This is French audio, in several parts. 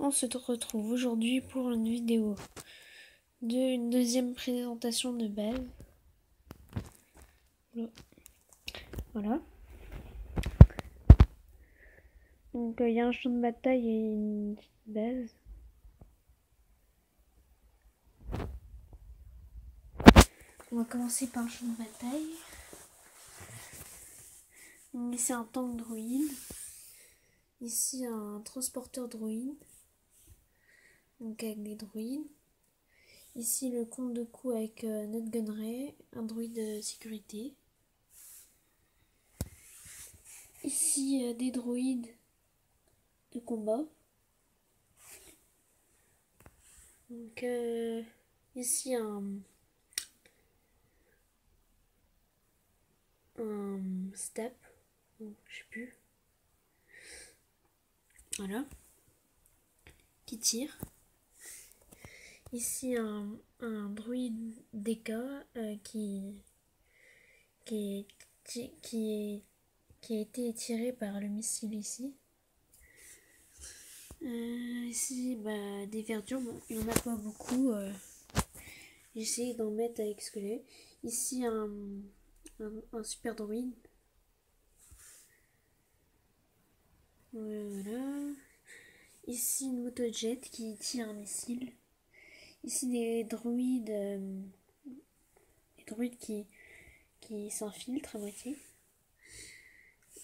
On se retrouve aujourd'hui pour une vidéo de une deuxième présentation de base. Voilà. Donc euh, il y a un champ de bataille et une petite base. On va commencer par un champ de bataille. Ici un tank droïde. Ici un transporteur droïde. Donc avec des droïdes. Ici le compte de coup avec euh, notre gunray, un droïde de sécurité. Ici euh, des droïdes de combat. Donc euh, ici un, un step, je sais plus. Voilà. Qui tire. Ici un, un druide DK euh, qui, qui, est, qui, est, qui a été tiré par le missile ici. Euh, ici, bah, des verdures, bon, il n'y en a pas beaucoup. Euh, J'essaie d'en mettre avec ce que j'ai. Ici, un, un, un super druide Voilà. Ici une motojet qui tire un missile. Ici des druides. Euh, des druides qui, qui s'infiltrent à moitié.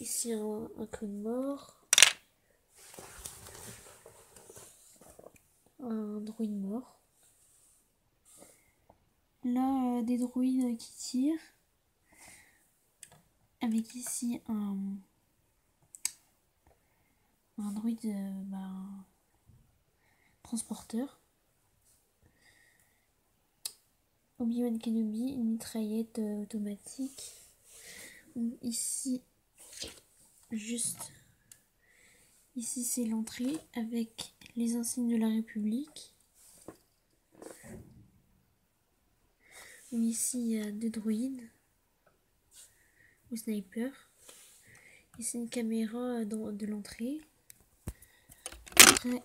Ici un, un mort. Un druide mort. Là, euh, des druides qui tirent. Avec ici un un droïde bah, transporteur. Obi-Wan Kenobi, une mitraillette euh, automatique. Ici, juste ici, c'est l'entrée avec les insignes de la République. Ici, il y a deux droïdes ou sniper. Ici, une caméra de l'entrée. Oups.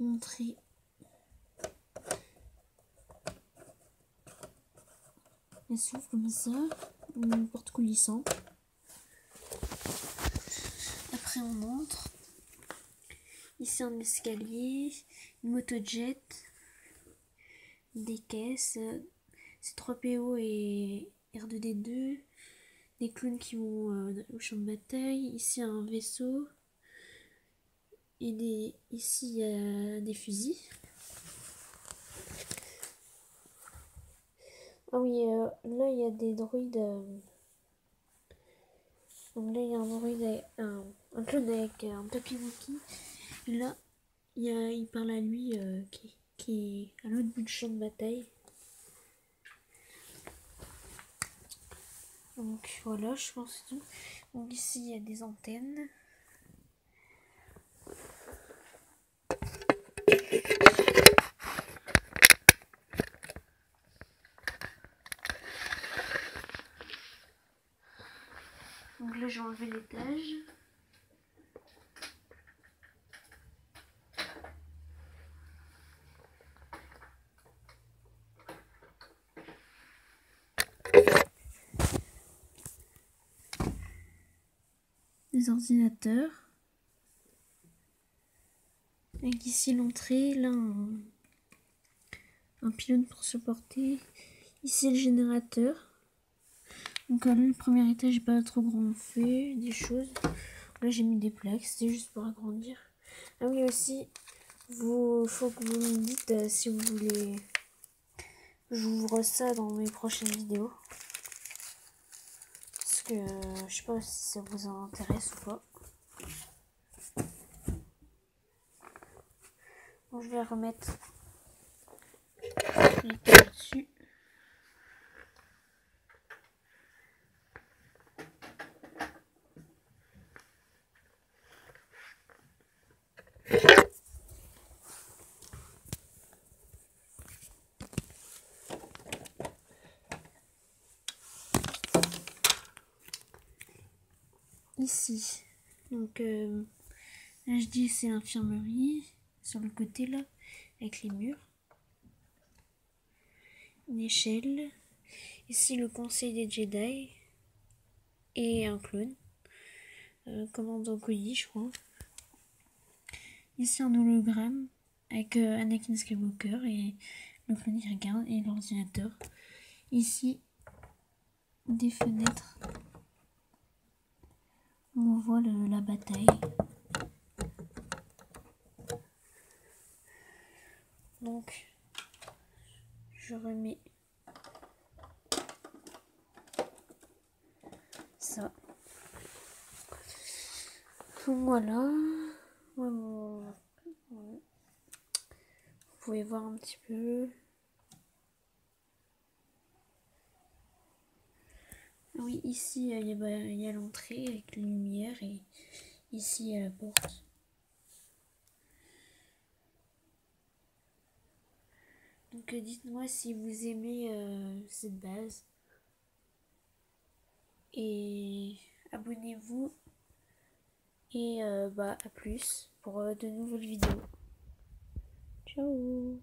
Montrer. Elle s'ouvre comme ça, une porte coulissante. Après on montre. Ici un escalier, une motojet, des caisses, C3PO et R2D2, des clowns qui vont euh, au champ de bataille, ici un vaisseau, et des, ici il y a des fusils. Ah oui, euh, là il y a des droïdes. Euh, donc là il y a un droïde, un, un clone avec un. Et là il, y a, il parle à lui qui, qui est à l'autre bout du champ de bataille. Donc voilà, je pense tout. Donc ici, il y a des antennes. Donc là, j'ai enlevé l'étage. Ordinateurs. Avec ici l'entrée, là un, un pylône pour supporter. Ici le générateur. Donc là le premier étage n'est pas trop grand fait, des choses. Là j'ai mis des plaques, c'est juste pour agrandir. Ah oui aussi, vous faut que vous me dites euh, si vous voulez. J'ouvre ça dans mes prochaines vidéos je sais pas si ça vous intéresse ou pas. je vais remettre dessus. Ici. Donc, euh, là, je dis c'est l'infirmerie, sur le côté là, avec les murs. Une échelle. Ici, le conseil des Jedi. Et un clone. Euh, commandant Cody, je crois. Ici, un hologramme avec euh, Anakin Skywalker et le clone qui regarde et l'ordinateur. Ici, des fenêtres voit la bataille. Donc, je remets ça. Voilà. Vous pouvez voir un petit peu. Oui, ici, il y a, l'entrée avec la lumière et ici, il y a la porte. Donc euh, dites-moi si vous aimez euh, cette base. Et abonnez-vous. Et euh, bah à plus pour de nouvelles vidéos. Ciao